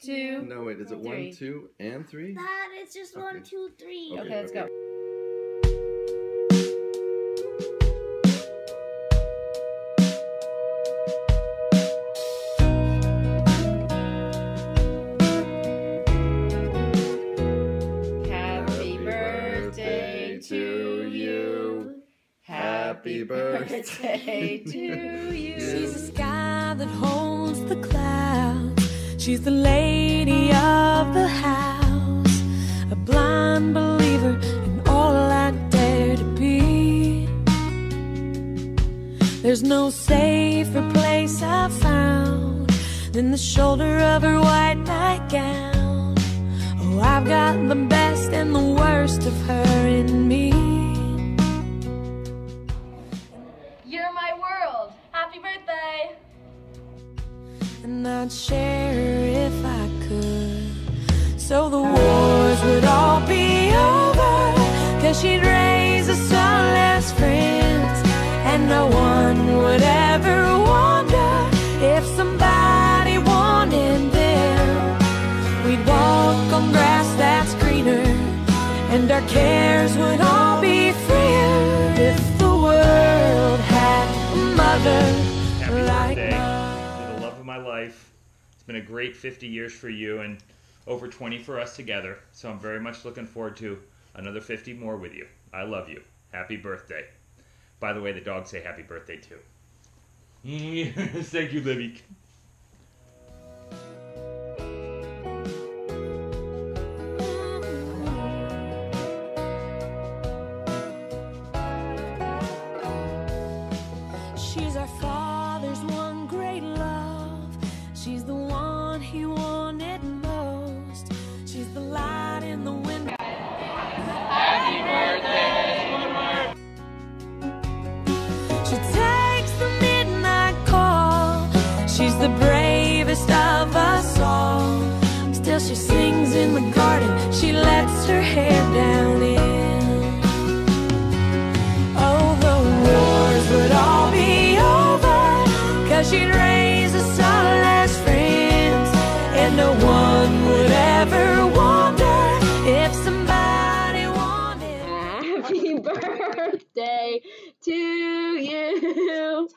two. No, wait, is it one, two, and three? That is just one, Okay. two, three. Okay. Okay, let's go. Happy birthday to you. Happy birthday to you. She's the sky that holds the clouds. She's the lady of the house. A blind believer in all I dare to be. There's no safer place I've found than the shoulder of her white nightgown. Oh, I've got the best and the worst of her in me. You're my world. Happy birthday. And I'd share Happy like birthday. You're the love of my life. It's been a great 50 years for you and over 20 for us together. So I'm very much looking forward to another 50 more with you. I love you. Happy birthday. By the way, the dogs say happy birthday too. Thank you, Libby. She sings in the garden. She lets her hair down in. Oh, the wars would all be over. Cause she'd raise us all as friends. And no one would ever wonder if somebody wanted. Happy birthday to you.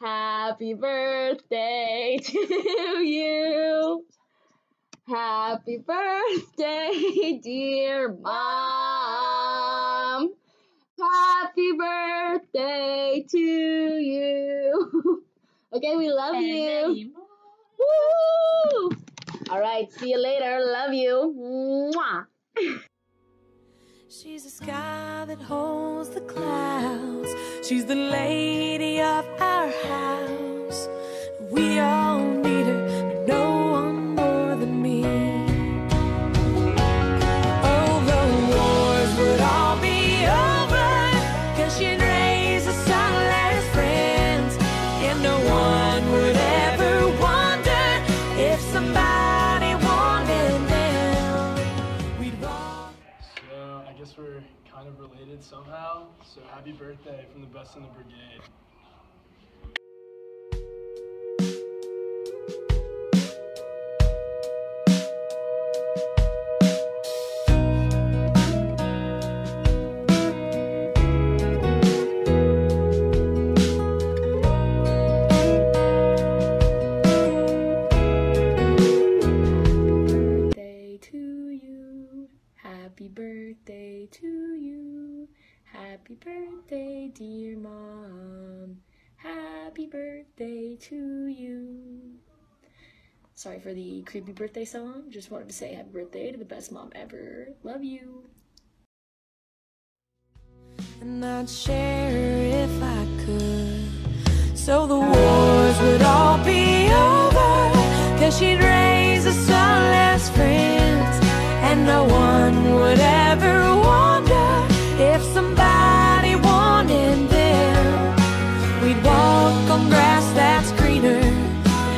Happy birthday to you. Happy birthday, dear mom. Happy birthday to you. Okay, we love you. Woo! All right, see you later. Love you. Mwah. She's the sky that holds the clouds. She's the lady of our house. We all somehow. So happy birthday from the best in the brigade. Birthday to you. Sorry for the creepy birthday song. Just wanted to say happy birthday to the best mom ever. Love you. And I'd share if I could. So the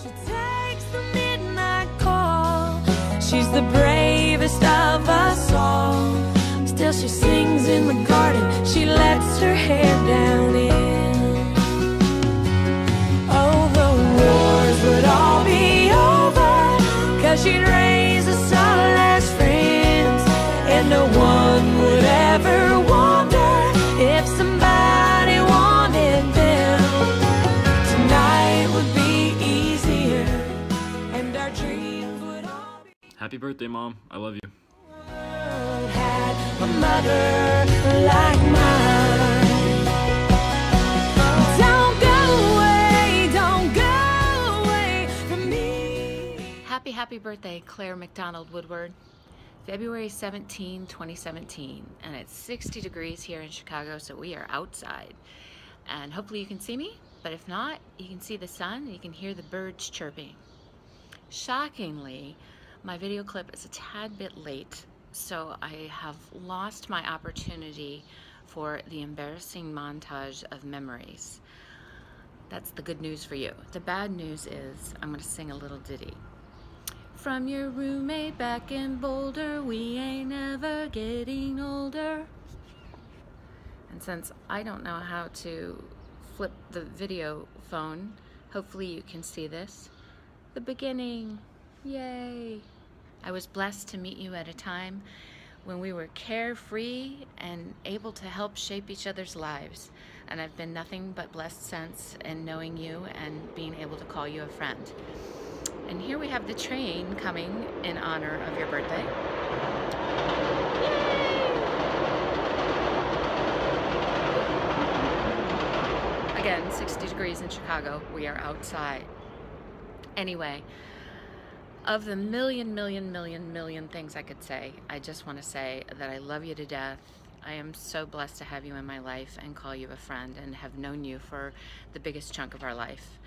She takes the midnight call. She's the bravest of us all. Still, she sings in the garden. She lets her hair down in. Oh, the wars would all be over. Cause she'd Happy birthday, Mom. I love you. world had a mother like mine. Don't go away, don't go away from me. Happy, happy birthday, Claire McDonald Woodward. February 17, 2017, and it's 60 degrees here in Chicago, so we are outside. And hopefully you can see me, but if not, you can see the sun and you can hear the birds chirping. Shockingly, my video clip is a tad bit late, so I have lost my opportunity for the embarrassing montage of memories. That's the good news for you. The bad news is I'm going to sing a little ditty. From your roommate back in Boulder, we ain't ever getting older. And since I don't know how to flip the video phone, hopefully you can see this. The beginning, yay! I was blessed to meet you at a time when we were carefree and able to help shape each other's lives. And I've been nothing but blessed since in knowing you and being able to call you a friend. And here we have the train coming in honor of your birthday. Yay! Again, 60 degrees in Chicago. We are outside. Anyway, of the million, million, million, million things I could say, I just want to say that I love you to death. I am so blessed to have you in my life and call you a friend and have known you for the biggest chunk of our life.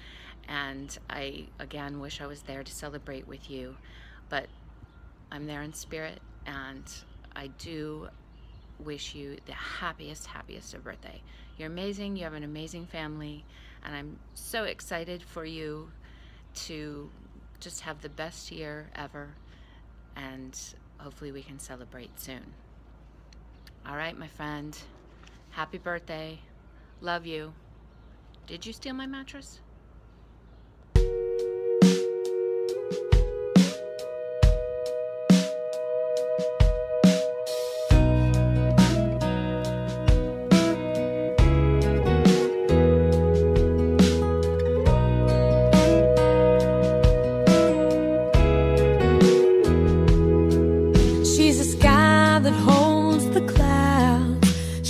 And I, again, wish I was there to celebrate with you, but I'm there in spirit and I do wish you the happiest, happiest of birthday. You're amazing, you have an amazing family, and I'm so excited for you to just have the best year ever, and hopefully we can celebrate soon. All right, my friend, happy birthday. Love you. Did you steal my mattress?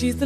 She's the